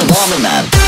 I'm a woman man.